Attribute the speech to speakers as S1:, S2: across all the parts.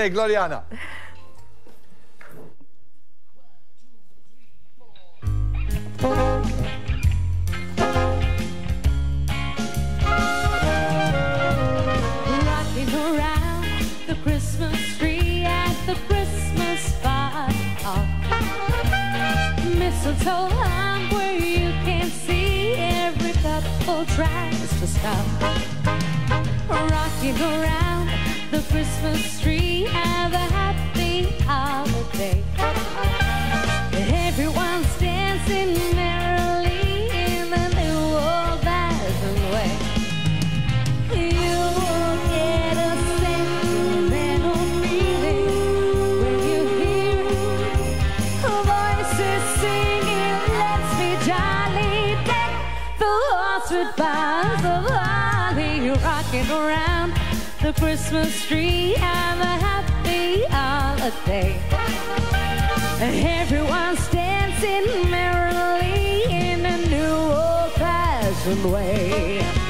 S1: Hey, Gloriana.
S2: Rocking around the Christmas tree at the Christmas party. Mistletoe hung where you can see every couple tries to stop. Rocking around the Christmas tree, with boughs of holly, rocking around the Christmas tree. Have a happy holiday. Everyone's dancing merrily in a new old-fashioned way.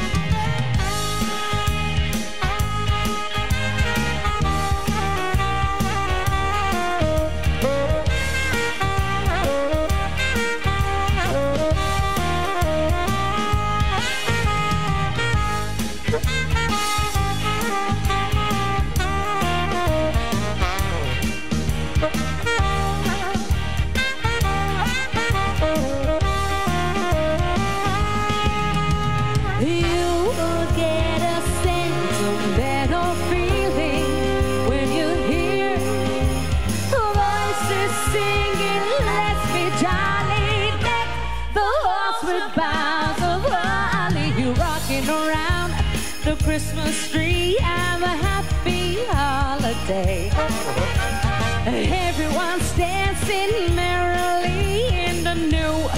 S2: Jolly." Deck the halls with boughs of holly. You rocking around the Christmas tree. Have a happy holiday. Everyone's dancing merrily in the new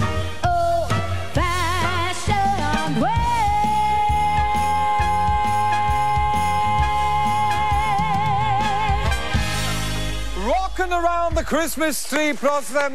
S2: old-fashioned way.
S1: Rocking around the Christmas tree, plus them.